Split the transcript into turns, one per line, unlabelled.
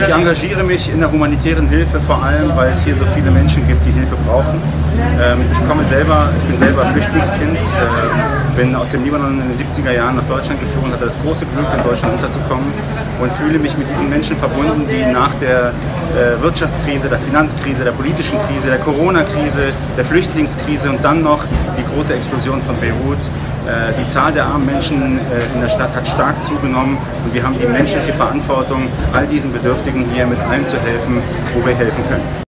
Ich engagiere mich in der humanitären Hilfe vor allem, weil es hier so viele Menschen gibt, die Hilfe brauchen. Ähm, ich komme selber, ich bin selber Flüchtlingskind, äh, bin aus dem Libanon in den 70er Jahren nach Deutschland geflogen, hatte das große Glück, in Deutschland unterzukommen und fühle mich mit diesen Menschen verbunden, die nach der äh, Wirtschaftskrise, der Finanzkrise, der politischen Krise, der Corona-Krise, der Flüchtlingskrise und dann noch die große Explosion von Beirut. Äh, die Zahl der armen Menschen in der Stadt hat stark zugenommen und wir haben die menschliche Verantwortung, all diesen Bedürftigen hier mit allem zu helfen, wo wir helfen können.